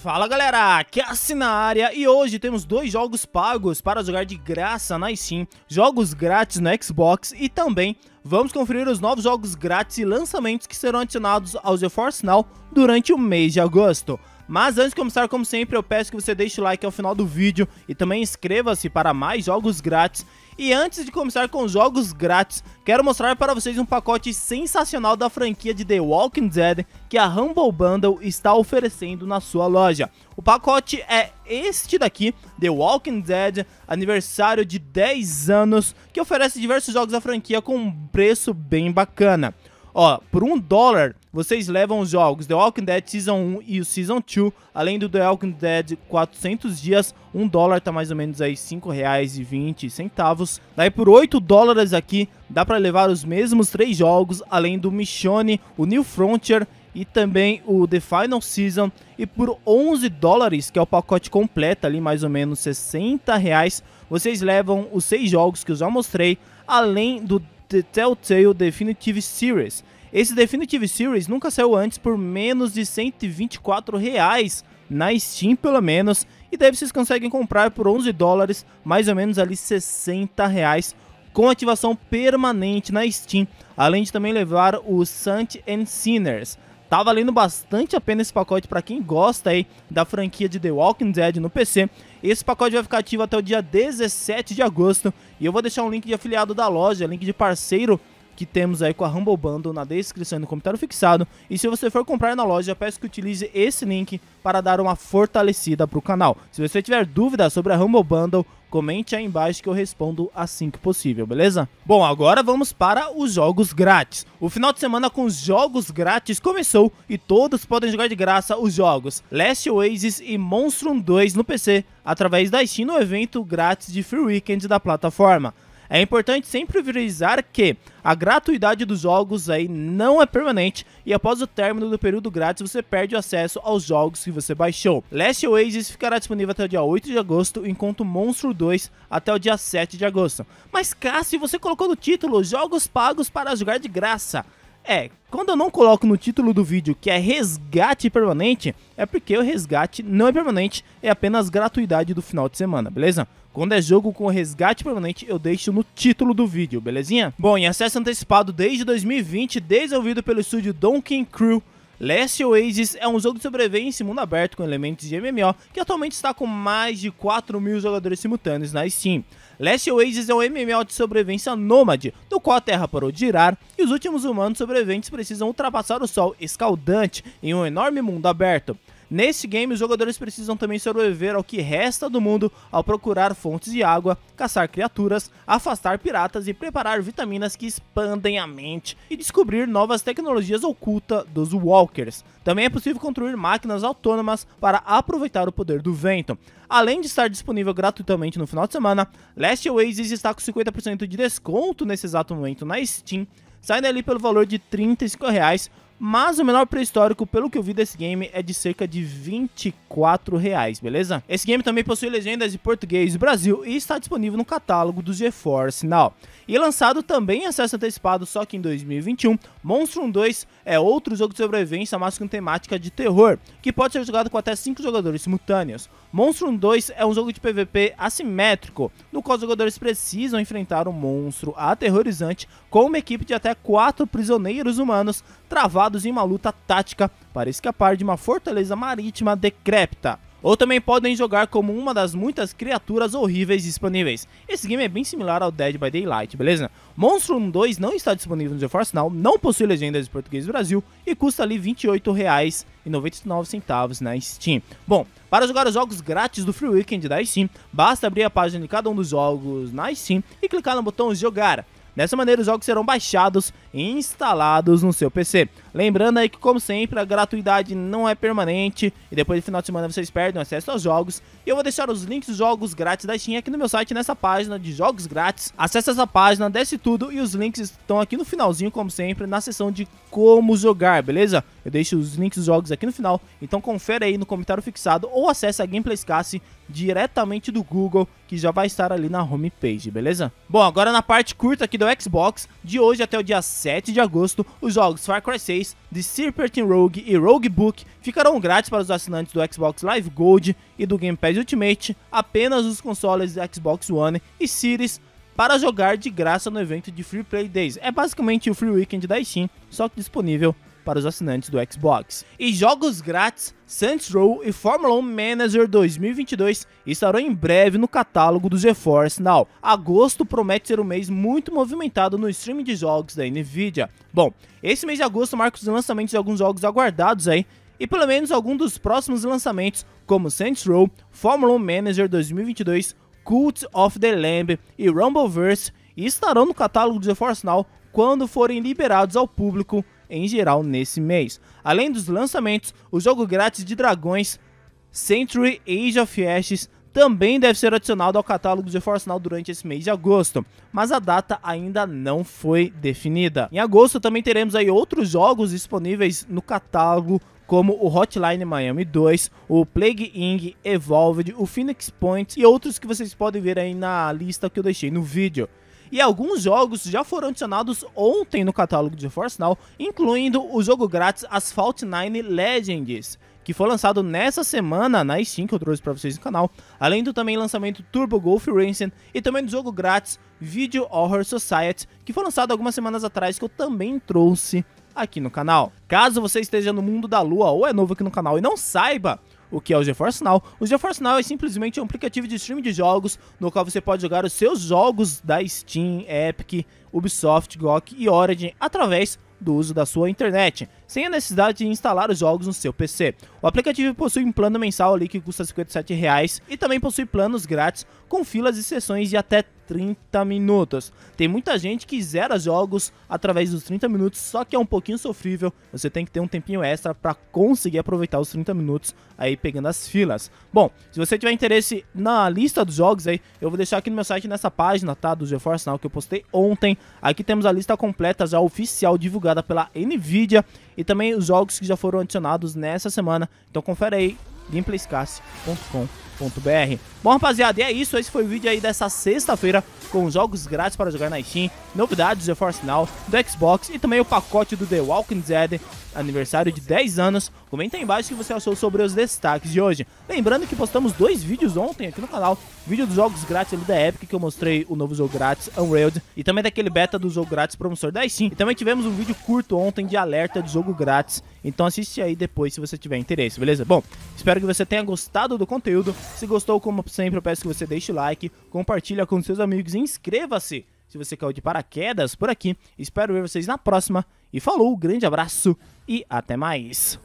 Fala galera, aqui é a área e hoje temos dois jogos pagos para jogar de graça na Steam, jogos grátis no Xbox e também vamos conferir os novos jogos grátis e lançamentos que serão adicionados ao GeForce Now durante o mês de agosto. Mas antes de começar, como sempre, eu peço que você deixe o like ao final do vídeo e também inscreva-se para mais jogos grátis. E antes de começar com os jogos grátis, quero mostrar para vocês um pacote sensacional da franquia de The Walking Dead que a Humble Bundle está oferecendo na sua loja. O pacote é este daqui, The Walking Dead, aniversário de 10 anos, que oferece diversos jogos da franquia com um preço bem bacana. Ó, por um dólar vocês levam os jogos The Walking Dead Season 1 e o Season 2, além do The Walking Dead 400 dias, um dólar tá mais ou menos aí R$ reais e centavos. Daí por 8 dólares aqui dá para levar os mesmos três jogos, além do Michonne, o New Frontier e também o The Final Season. E por 11 dólares, que é o pacote completo ali, mais ou menos 60 reais, vocês levam os seis jogos que eu já mostrei, além do The Telltale Definitive Series. Esse Definitive Series nunca saiu antes por menos de 124 reais na Steam pelo menos e daí vocês conseguem comprar por 11 dólares, mais ou menos ali 60 reais com ativação permanente na Steam, além de também levar o Sant and Sinners. Tá valendo bastante a pena esse pacote para quem gosta aí da franquia de The Walking Dead no PC. Esse pacote vai ficar ativo até o dia 17 de agosto e eu vou deixar um link de afiliado da loja, link de parceiro que temos aí com a Humble Bundle na descrição e no comentário fixado. E se você for comprar na loja, peço que utilize esse link para dar uma fortalecida para o canal. Se você tiver dúvidas sobre a Humble Bundle, comente aí embaixo que eu respondo assim que possível, beleza? Bom, agora vamos para os jogos grátis. O final de semana com os jogos grátis começou e todos podem jogar de graça os jogos Last Oasis e Monstrum 2 no PC através da Steam no evento grátis de Free Weekend da plataforma. É importante sempre priorizar que a gratuidade dos jogos aí não é permanente e após o término do período grátis você perde o acesso aos jogos que você baixou. Last Oasis ficará disponível até o dia 8 de agosto, enquanto Monstro 2 até o dia 7 de agosto. Mas Cássio, você colocou no título jogos pagos para jogar de graça. É, quando eu não coloco no título do vídeo que é resgate permanente, é porque o resgate não é permanente, é apenas gratuidade do final de semana, beleza? Quando é jogo com resgate permanente, eu deixo no título do vídeo, belezinha? Bom, em acesso antecipado desde 2020, desenvolvido pelo estúdio Donkey Crew, Last Oasis é um jogo de sobrevivência em mundo aberto com elementos de MMO que atualmente está com mais de 4 mil jogadores simultâneos na Steam. Last Oasis é um MMO de sobrevivência nômade, do qual a Terra parou de girar e os últimos humanos sobreviventes precisam ultrapassar o Sol escaldante em um enorme mundo aberto. Nesse game, os jogadores precisam também sobreviver ao que resta do mundo ao procurar fontes de água, caçar criaturas, afastar piratas e preparar vitaminas que expandem a mente e descobrir novas tecnologias ocultas dos Walkers. Também é possível construir máquinas autônomas para aproveitar o poder do vento. Além de estar disponível gratuitamente no final de semana, Last Oasis está com 50% de desconto nesse exato momento na Steam, saindo ali pelo valor de 35 reais mas o menor pré-histórico, pelo que eu vi desse game, é de cerca de 24 reais, beleza? Esse game também possui legendas de português do Brasil e está disponível no catálogo do GeForce Now. E lançado também em acesso antecipado só que em 2021, Monstrum 2 é outro jogo de sobrevivência, mas com temática de terror, que pode ser jogado com até 5 jogadores simultâneos. Monstrum 2 é um jogo de PVP assimétrico, no qual os jogadores precisam enfrentar um monstro aterrorizante com uma equipe de até 4 prisioneiros humanos travados em uma luta tática para escapar de uma fortaleza marítima decrépita. Ou também podem jogar como uma das muitas criaturas horríveis disponíveis. Esse game é bem similar ao Dead by Daylight, beleza? Monstrum 2 não está disponível no GeForce Now, não possui legendas em português do Brasil e custa ali R$ 28,99 na Steam. Bom, para jogar os jogos grátis do Free Weekend da Steam, basta abrir a página de cada um dos jogos na Steam e clicar no botão jogar. Dessa maneira, os jogos serão baixados e instalados no seu PC. Lembrando aí que, como sempre, a gratuidade não é permanente e depois do final de semana vocês perdem acesso aos jogos. E eu vou deixar os links dos jogos grátis da Steam aqui no meu site, nessa página de jogos grátis. Acesse essa página, desce tudo e os links estão aqui no finalzinho, como sempre, na seção de como jogar, beleza? Eu deixo os links dos jogos aqui no final, então confere aí no comentário fixado ou acesse a Gameplayscast diretamente do Google, que já vai estar ali na homepage, beleza? Bom, agora na parte curta aqui do Xbox, de hoje até o dia 7 de agosto, os jogos Far Cry 6, 2 de Serpent Rogue e Rogue Book ficarão grátis para os assinantes do Xbox Live Gold e do Game Pass Ultimate, apenas os consoles Xbox One e Series para jogar de graça no evento de Free Play Days. É basicamente o Free Weekend da Steam, só que disponível para os assinantes do Xbox. E jogos grátis Saints Row e Formula 1 Manager 2022 estarão em breve no catálogo do GeForce Now. Agosto promete ser um mês muito movimentado no streaming de jogos da Nvidia. Bom, esse mês de agosto marca os lançamentos de alguns jogos aguardados aí, e pelo menos algum dos próximos lançamentos, como Saints Row, Formula 1 Manager 2022, Cult of the Lamb e Rumbleverse, estarão no catálogo do GeForce Now quando forem liberados ao público em geral nesse mês. Além dos lançamentos, o jogo grátis de dragões Century Age of Ashes também deve ser adicionado ao catálogo de Force Now durante esse mês de agosto, mas a data ainda não foi definida. Em agosto também teremos aí outros jogos disponíveis no catálogo, como o Hotline Miami 2, o Plague Inc. Evolved, o Phoenix Point e outros que vocês podem ver aí na lista que eu deixei no vídeo. E alguns jogos já foram adicionados ontem no catálogo de Force Now, incluindo o jogo grátis Asphalt 9 Legends, que foi lançado nessa semana na Steam, que eu trouxe para vocês no canal, além do também lançamento Turbo Golf Racing e também do jogo grátis Video Horror Society, que foi lançado algumas semanas atrás, que eu também trouxe aqui no canal. Caso você esteja no mundo da lua ou é novo aqui no canal e não saiba o que é o GeForce Now. O GeForce Now é simplesmente um aplicativo de streaming de jogos no qual você pode jogar os seus jogos da Steam, Epic, Ubisoft, GOG e Origin através do uso da sua internet, sem a necessidade de instalar os jogos no seu PC. O aplicativo possui um plano mensal ali que custa 57 reais, e também possui planos grátis com filas e sessões de até 30 minutos. Tem muita gente que zera jogos através dos 30 minutos, só que é um pouquinho sofrível. Você tem que ter um tempinho extra para conseguir aproveitar os 30 minutos aí pegando as filas. Bom, se você tiver interesse na lista dos jogos aí, eu vou deixar aqui no meu site nessa página, tá, do GeForce Now que eu postei ontem. Aqui temos a lista completa já oficial divulgada pela Nvidia e também os jogos que já foram adicionados nessa semana. Então confere aí gameplayscast.com.br Bom, rapaziada, e é isso. Esse foi o vídeo aí dessa sexta-feira com jogos grátis para jogar na Steam, novidades do GeForce Now, do Xbox e também o pacote do The Walking Dead, aniversário de 10 anos. Comenta aí embaixo o que você achou sobre os destaques de hoje. Lembrando que postamos dois vídeos ontem aqui no canal, vídeo dos jogos grátis ali da Epic, que eu mostrei o novo jogo grátis, Unrailed, e também daquele beta do jogo grátis promissor da Steam. E também tivemos um vídeo curto ontem de alerta de jogo grátis, então assiste aí depois se você tiver interesse, beleza? Bom, espero que você tenha gostado do conteúdo. Se gostou, como sempre, eu peço que você deixe o like, compartilhe com seus amigos e inscreva-se se você caiu de paraquedas por aqui. Espero ver vocês na próxima. E falou, grande abraço e até mais.